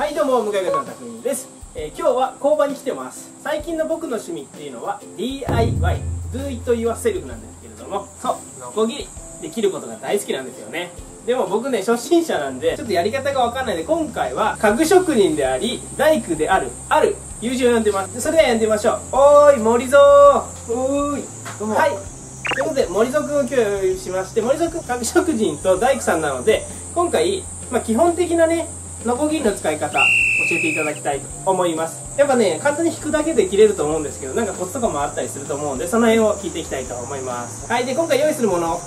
はいどうも向井方の匠です、えー今日は工場に来てます。最近の僕の趣味っていうのは DIY Do It Yourself なんですけれども。そう。ノコギリで切ることが大好きなんですよね。でも僕ね初心者なんでちょっとやり方がわかんないので今回は家具職人であり大工であるある友人を呼んでます。でそれでは呼んでみましょう。おーい森蔵。おーいどうも。はい。ということで森蔵君を今日しまして森蔵君家具職人と大工さんなので今回、まあ、基本的なねノコギリの使い方教えていただきたいと思います。やっぱね簡単に引くだけで切れると思うんですけどなんかコツとかもあったりすると思うんでその辺を聞いていきたいと思います。はいで今回用意するもの。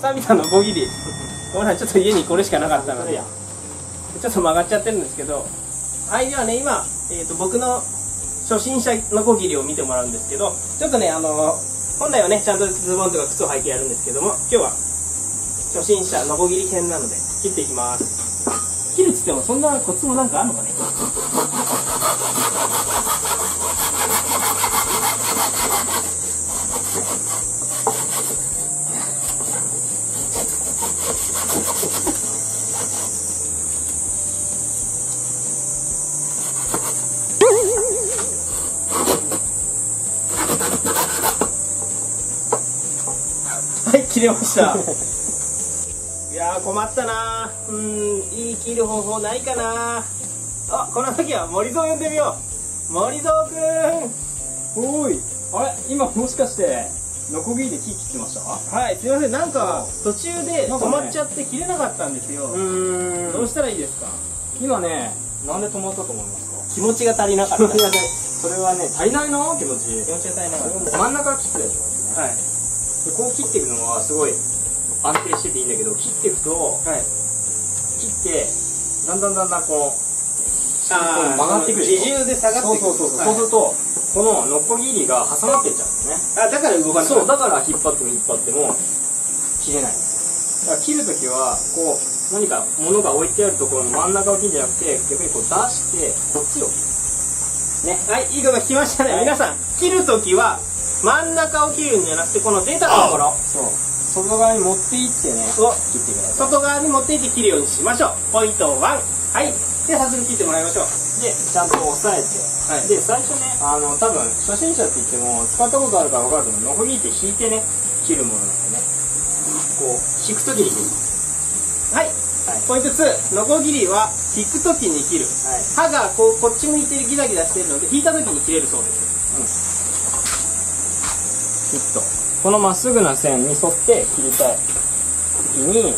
サビタのノコギリごめんなさいちょっと家にこれしかなかったので。ちょっと曲がっちゃってるんですけどはいではね今、えー、と僕の初心者ノコギリを見てもらうんですけどちょっとねあの本来はねちゃんとズボンとか靴を履いてやるんですけども今日は初心者ノコギリ編なので切っていきます。切るっつってもそんなコツもなんかあるのかね？はい切れました。やー困ったな。ーうーんいい切る方法ないかな。あこの時は森蔵呼んでみよう。森蔵くん。おーい。あれ？今もしかしてノコギリで木切ってました？はいすいません。なんか途中で止まっちゃって切れなかったんですよ、ーどうしたらいいですか？今ねなんで止まったと思いますか？気持ちが足りなかった。それはね足りないの？気持ち。気持ちが足りなかっ真ん中切ってるでしょ？たはい。でこう切っていくのはすごい安定してていいんだけど切っていくとはい。切ってだんだんだんだんこう曲がってくるでしょ？自重で下がってく。るそうそうそう、はい。そうするとこのノコギリが挟まってっちゃうんですね。あだから動かない。そうだから引っ張っても引っ張っても切れない。んですだから切るときはこう何か物が置いてあるところの真ん中を切るんじゃなくて逆にこう出してこっちをね、はい、いいこと聞きましたね。はい。皆さん、切るときは、真ん中を切るんじゃなくて、この出たところ。そう外側に持っていってねを切ってください外側に持っていって切るようにしましょう。ポイント1。はい。で、早速切ってもらいましょう。でちゃんと押さえて、はいで最初ねあの多分初心者って言っても使ったことあるから分かると思うノコギリって引いてね切るものなんでねこう引くときに切るはい。はいポイント2。ノコギリは、引くときに切る。はい刃がこう、こっち向いてギザギザしてるので、引いたときに切れるそうです。ヒットこのまっすぐな線に沿って切りたい時にい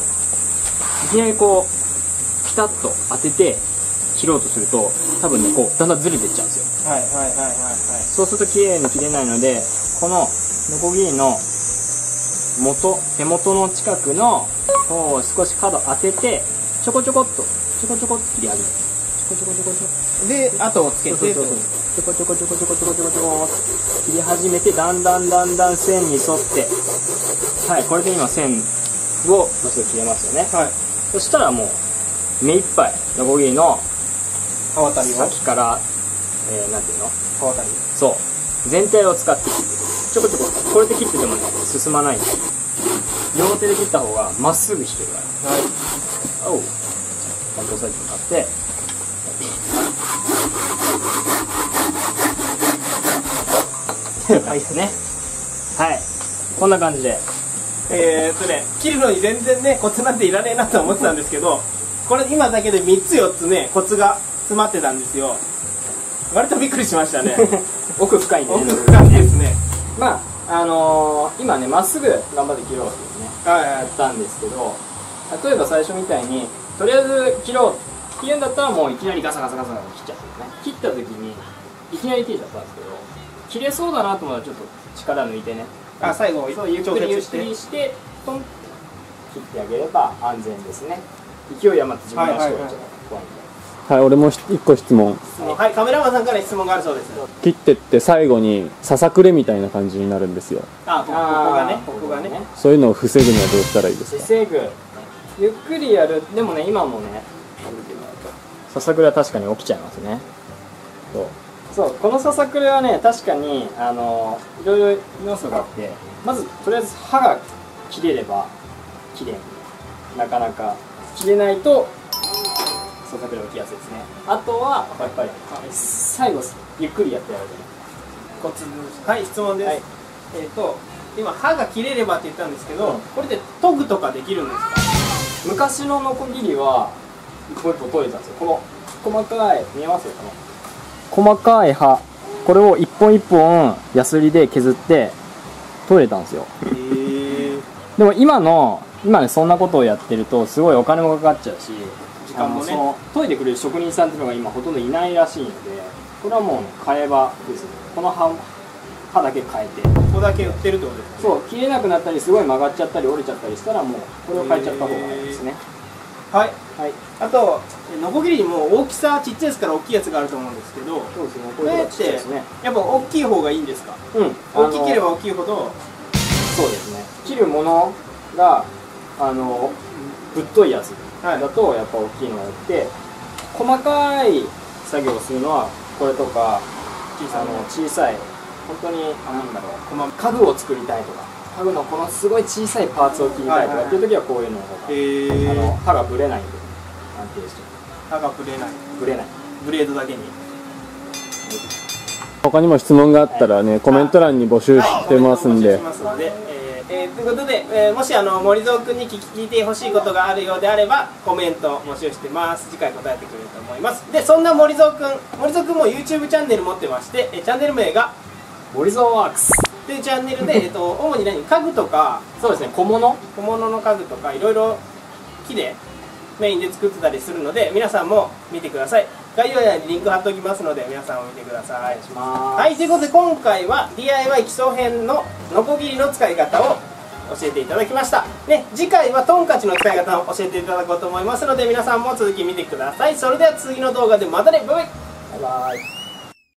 きなりこうピタッと当てて切ろうとすると多分ねこうだんだんずれていっちゃうんですよ。はい、はい、はい、はい、そうすると綺麗に切れないのでこのノコギリの元手元の近くの方を少し角当ててちょこちょこっとちょこちょこっと切り上げるちょこちょこちょこちょこ。で、後をつけて、ちょこちょこちょこちょこちょこちょこちょこ切り始めてだんだんだんだん線に沿ってはいこれで今線をまっすぐ切れますよねはい。そしたらもう目いっぱいノコギリの刃渡りを。先から、えー、なんていうの刃渡り。そう全体を使って切ってちょこちょここれで切っててもね進まないんで両手で切った方がまっすぐ引けるからはい。おうちゃんと押さえてもらってはいですねはいこんな感じでえーっとね、切るのに全然ね、コツなんていらねえなと思ってたんですけど、これ今だけで3つ4つね、コツが詰まってたんですよ。割とびっくりしましたね。奥深いんで奥ね深いですね。まああのー今ねまっすぐ頑張って切ろうっていうねはいはい。やったんですけど例えば最初みたいにとりあえず切ろうって言うんだったらもういきなりガサガサガサガサ切っちゃってね切った時にいきなり切れちゃったんですけど切れそうだなと思ったらちょっと力抜いてね。あ、最後、そうゆっくりゆっくりしてトン切ってあげれば安全ですね。勢い余って自分の足をちゃうから怖いんではい、俺も一個質問。はい、カメラマンさんから質問があるそうです。切ってって最後にささくれみたいな感じになるんですよ。あ、ここがね、ここがね。そういうのを防ぐにはどうしたらいいですか？防ぐ。ゆっくりやる。でもね今もね。ささくれは確かに起きちゃいますね。そうそうこのささくれはね確かにあのいろいろ要素があってまずとりあえず刃が切れれば綺麗になかなか。切れないとさささくれ大きいやつですね。あとはやっぱり最後ゆっくりやってやる。コツ。はい質問です、はい。えっ、と今歯が切れればって言ったんですけど、うん。これで研ぐとかできるんですか？昔のノコギリは一本一本取れたんですよ。この細かい見えますよこの細かい刃これを一本一本ヤスリで削って取れたんですよ。でも今の今ねそんなことをやってるとすごいお金もかかっちゃうし時間もね。研いでくれる職人さんっていうのが今ほとんどいないらしいのでこれはもうね買えばですね。この刃刃だけ変えて。ここだけ売ってるってことですかそう切れなくなったりすごい曲がっちゃったり折れちゃったりしたらもうこれを変えちゃった方がいいですねはい。はい。あとえノコギリにも大きさちっちゃいやつから大きいやつがあると思うんですけどそうですね。ここれってやっぱ大きい方がいいんですか？うん。大きければば大きいほどそうですね。切るものがあのぶっといやつはい。だとやっぱ大きいのがあって細かい作業をするのはこれとか小さい。あの小さい。本当になんだろう。細家具を作りたいとか家具のこのすごい小さいパーツを切りたいとかっていう時はこういうのが、へあのえ刃がぶれない。んで安定して歯がぶれない。ぶれない。ブレードだけに。他にも質問があったらねコメント欄に募集してますんで。えーえーということで、えーもしあの森蔵君に聞聞いてほしいことがあるようであればコメント募集してます。次回答えてくれると思います。でそんな森蔵君森蔵君も YouTube チャンネル持ってまして、えーチャンネル名が森蔵ワークスというチャンネルで、えっと、主に何？家具とかそうですね小物？小物の家具とかいろいろ木でメインで作ってたりするので皆さんも見てください。概要欄にリンク貼っておきますので皆さんも見てください。まはいということで今回は DIY 基礎編のノコギリの使い方を教えていただきました。ね次回はトンカチの使い方を教えていただこうと思いますので皆さんも続き見てください。それでは次の動画でまたねバイバイ。バイバイ